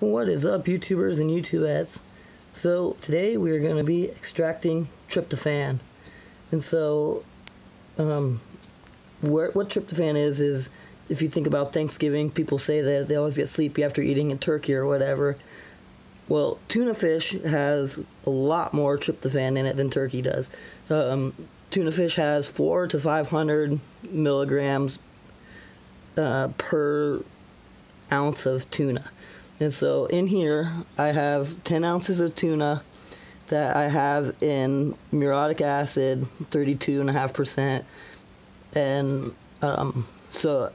What is up, YouTubers and YouTubettes? So today we are going to be extracting tryptophan, and so, um, where, what tryptophan is is if you think about Thanksgiving, people say that they always get sleepy after eating a turkey or whatever. Well, tuna fish has a lot more tryptophan in it than turkey does. Um, tuna fish has four to five hundred milligrams uh, per ounce of tuna. And so in here, I have 10 ounces of tuna that I have in muriatic acid, 32.5%. And um, so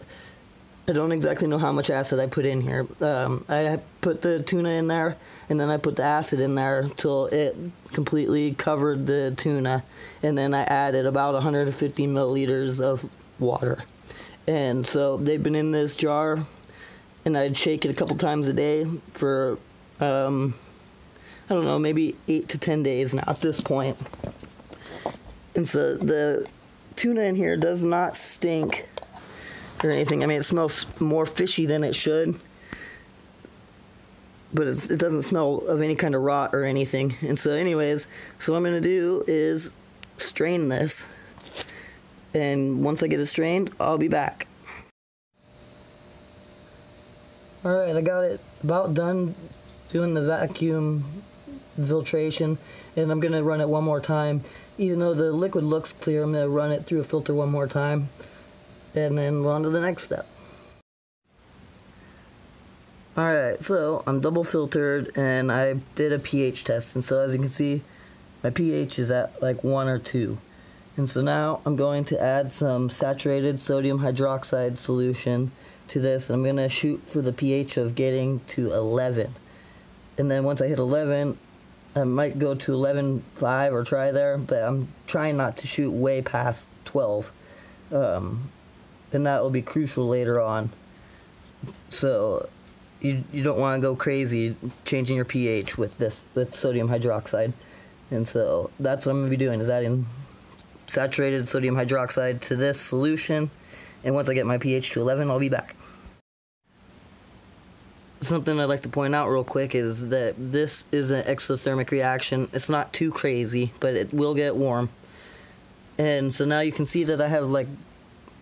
I don't exactly know how much acid I put in here. Um, I put the tuna in there, and then I put the acid in there till it completely covered the tuna. And then I added about 150 milliliters of water. And so they've been in this jar and I'd shake it a couple times a day for, um, I don't know, maybe eight to ten days now at this point. And so the tuna in here does not stink or anything. I mean, it smells more fishy than it should, but it doesn't smell of any kind of rot or anything. And so, anyways, so what I'm gonna do is strain this, and once I get it strained, I'll be back. Alright, I got it about done doing the vacuum filtration and I'm gonna run it one more time. Even though the liquid looks clear, I'm gonna run it through a filter one more time and then we're on to the next step. Alright, so I'm double filtered and I did a pH test and so as you can see my pH is at like 1 or 2. And so now I'm going to add some saturated sodium hydroxide solution to this. I'm going to shoot for the pH of getting to 11. And then once I hit 11, I might go to 11.5 or try there, but I'm trying not to shoot way past 12. Um, and that will be crucial later on. So you, you don't want to go crazy changing your pH with this with sodium hydroxide. And so that's what I'm going to be doing is adding saturated sodium hydroxide to this solution and once I get my pH to 11, I'll be back. Something I'd like to point out real quick is that this is an exothermic reaction. It's not too crazy, but it will get warm. And so now you can see that I have like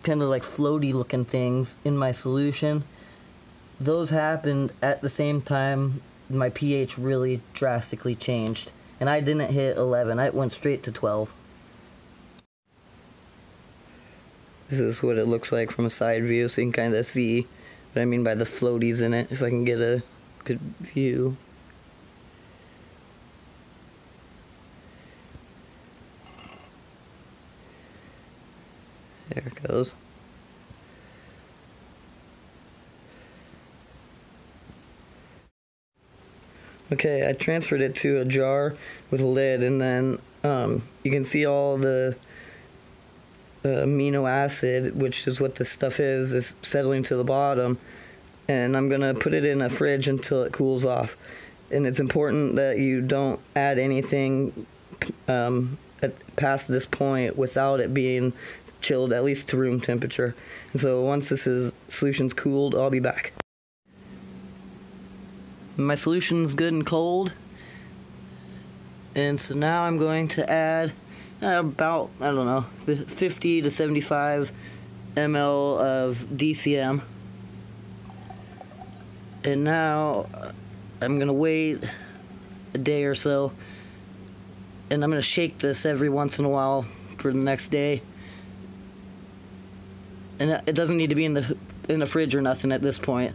kind of like floaty looking things in my solution. Those happened at the same time my pH really drastically changed. And I didn't hit 11, I went straight to 12. This is what it looks like from a side view, so you can kind of see what I mean by the floaties in it, if I can get a good view. There it goes. Okay, I transferred it to a jar with a lid, and then um, you can see all the amino acid, which is what this stuff is, is settling to the bottom. And I'm going to put it in a fridge until it cools off. And it's important that you don't add anything um, at, past this point without it being chilled at least to room temperature. And so once this is solution's cooled, I'll be back. My solution's good and cold. And so now I'm going to add about, I don't know, 50 to 75 ml of DCM. And now I'm going to wait a day or so. And I'm going to shake this every once in a while for the next day. And it doesn't need to be in the in the fridge or nothing at this point.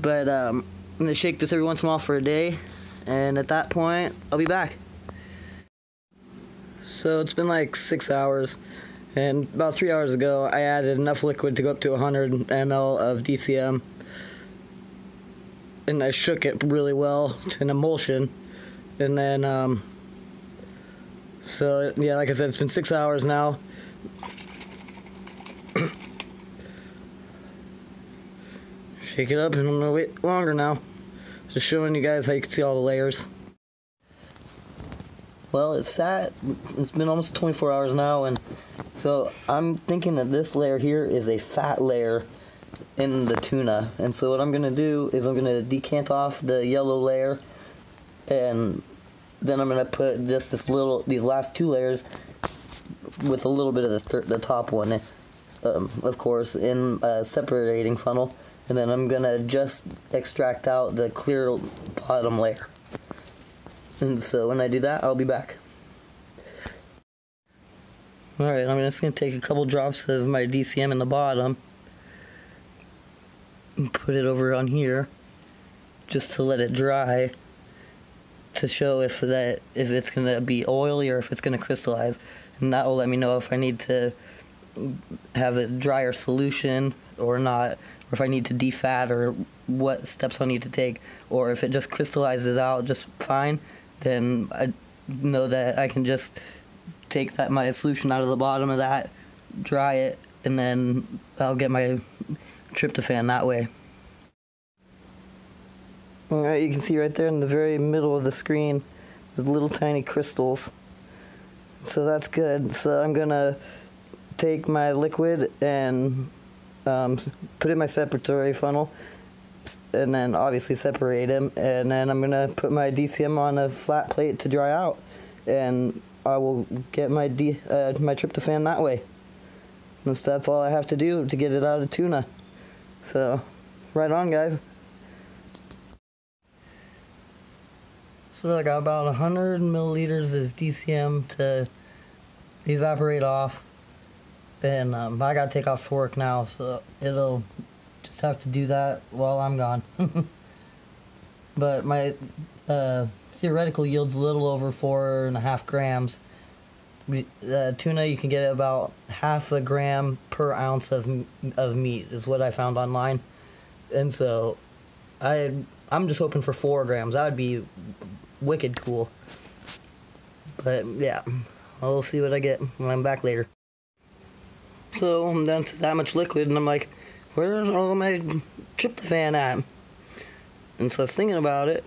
But um, I'm going to shake this every once in a while for a day. And at that point, I'll be back. So it's been like six hours, and about three hours ago, I added enough liquid to go up to 100 ml of DCM, and I shook it really well to an emulsion, and then, um, so yeah, like I said, it's been six hours now. Shake it up, and I'm gonna wait longer now. Just showing you guys how you can see all the layers. Well, it's sat, it's been almost 24 hours now, and so I'm thinking that this layer here is a fat layer, in the tuna. And so what I'm gonna do is I'm gonna decant off the yellow layer, and then I'm gonna put just this little these last two layers with a little bit of the the top one, um, of course, in a separating funnel, and then I'm gonna just extract out the clear bottom layer. And so when I do that, I'll be back. Alright, I'm just going to take a couple drops of my DCM in the bottom and put it over on here just to let it dry to show if that if it's going to be oily or if it's going to crystallize and that will let me know if I need to have a drier solution or not or if I need to defat or what steps I need to take or if it just crystallizes out just fine then I know that I can just take that my solution out of the bottom of that, dry it, and then I'll get my tryptophan that way. Alright, you can see right there in the very middle of the screen, there's little tiny crystals. So that's good. So I'm gonna take my liquid and um, put it in my separatory funnel, and then obviously separate them, and then I'm gonna put my DCM on a flat plate to dry out, and I will get my D, uh, my tryptophan that way. And so that's all I have to do to get it out of tuna. So, right on, guys. So I got about 100 milliliters of DCM to evaporate off. And um, I gotta take off for work now, so it'll just have to do that while I'm gone. but my uh, theoretical yield's a little over four and a half grams. Uh, tuna, you can get about half a gram per ounce of of meat is what I found online, and so I I'm just hoping for four grams. That would be wicked cool. But yeah, I'll see what I get when I'm back later. So I'm down to that much liquid, and I'm like, where's all my tryptophan at? And so I was thinking about it.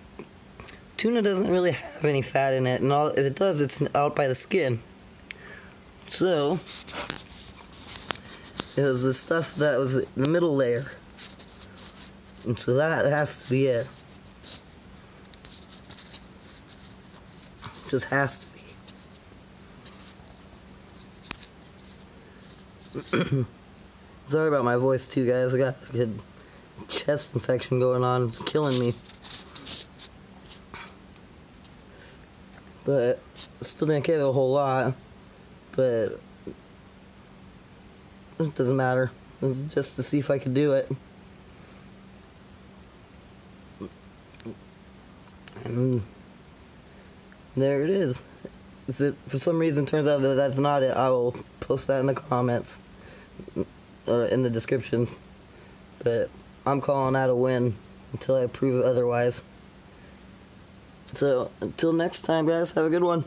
Tuna doesn't really have any fat in it, and all if it does, it's out by the skin. So it was the stuff that was the middle layer, and so that has to be it. Just has to be. Sorry about my voice too, guys. I got a good chest infection going on. It's killing me. But still didn't get a whole lot. But it doesn't matter. Just to see if I could do it. And there it is. If it for some reason turns out that that's not it, I will post that in the comments or in the description. But I'm calling that a win until I prove otherwise. So until next time, guys, have a good one.